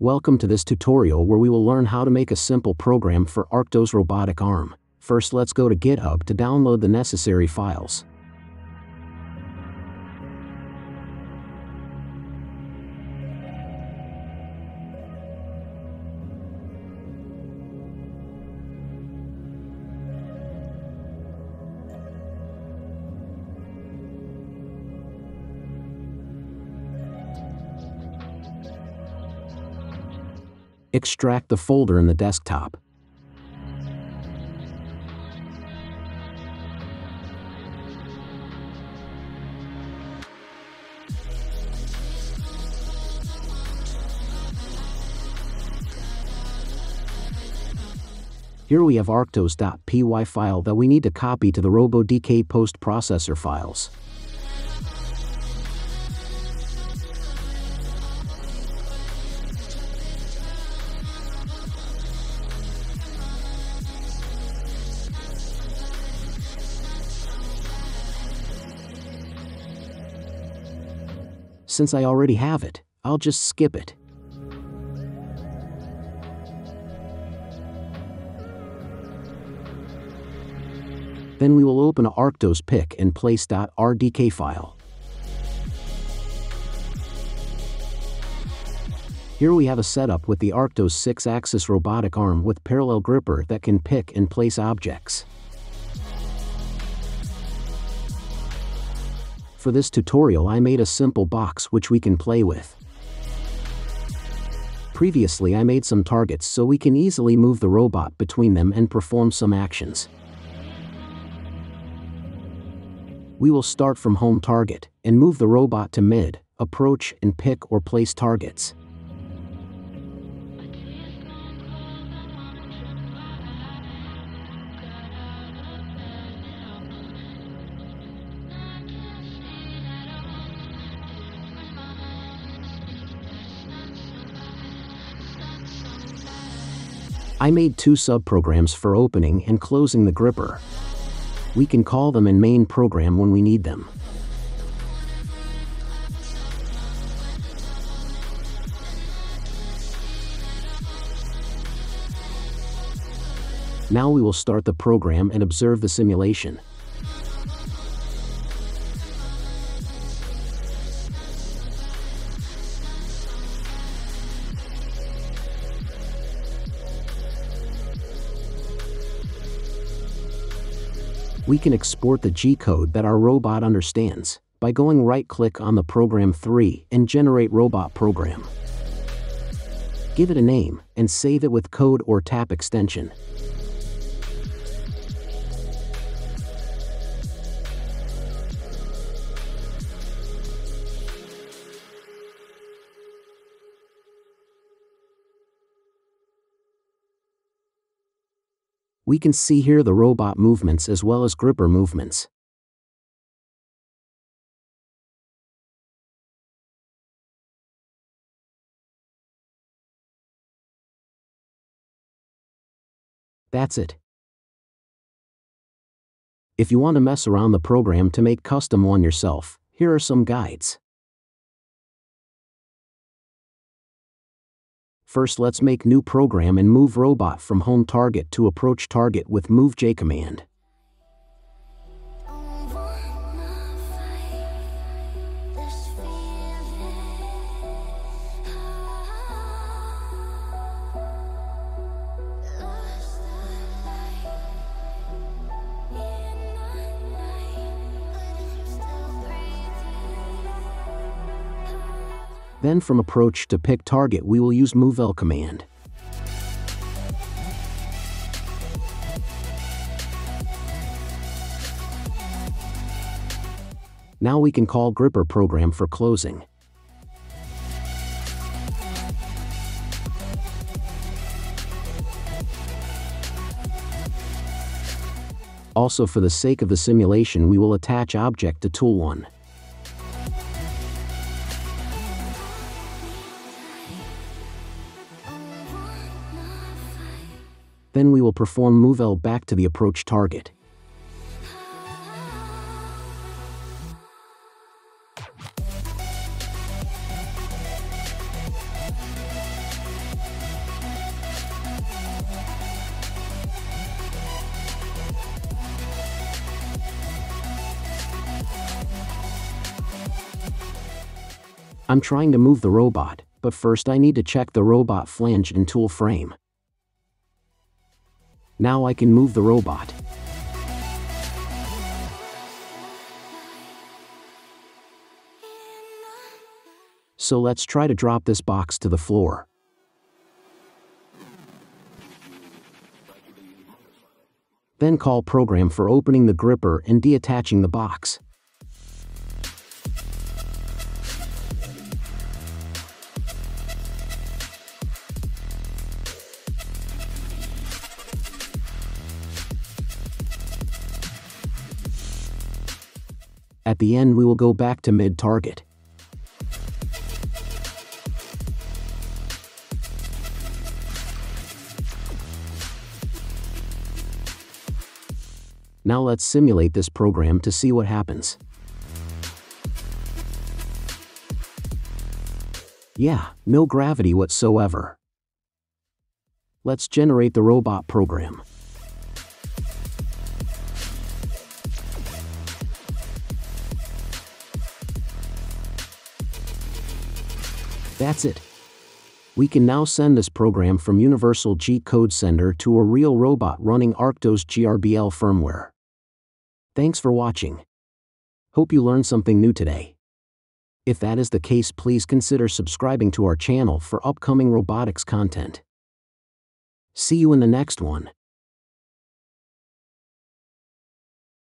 Welcome to this tutorial where we will learn how to make a simple program for Arctos robotic arm. First let's go to GitHub to download the necessary files. Extract the folder in the desktop. Here we have arctos.py file that we need to copy to the RoboDK post processor files. Since I already have it, I'll just skip it. Then we will open a Arctos pick and place.rdk file. Here we have a setup with the Arctos 6-axis robotic arm with parallel gripper that can pick and place objects. For this tutorial I made a simple box which we can play with. Previously I made some targets so we can easily move the robot between them and perform some actions. We will start from home target and move the robot to mid, approach and pick or place targets. I made two subprograms for opening and closing the gripper. We can call them in main program when we need them. Now we will start the program and observe the simulation. We can export the G-code that our robot understands by going right-click on the Program 3 and Generate Robot Program. Give it a name and save it with code or tap extension. We can see here the robot movements as well as gripper movements. That's it. If you want to mess around the program to make custom one yourself, here are some guides. First let's make new program and move robot from home target to approach target with move J command. Then from approach to pick target we will use MoveL command. Now we can call gripper program for closing. Also for the sake of the simulation we will attach object to tool 1. Then we will perform move L back to the approach target. I'm trying to move the robot, but first I need to check the robot flange and tool frame. Now I can move the robot. So let's try to drop this box to the floor. Then call program for opening the gripper and deattaching the box. At the end we will go back to mid-target. Now let's simulate this program to see what happens. Yeah, no gravity whatsoever. Let's generate the robot program. That's it. We can now send this program from Universal G Code Sender to a real robot running Arctos GRBL firmware. Thanks for watching. Hope you learned something new today. If that is the case please consider subscribing to our channel for upcoming robotics content. See you in the next one.